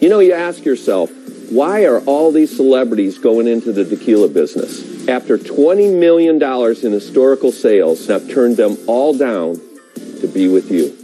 You know, you ask yourself, why are all these celebrities going into the tequila business? After $20 million in historical sales, I've turned them all down to be with you.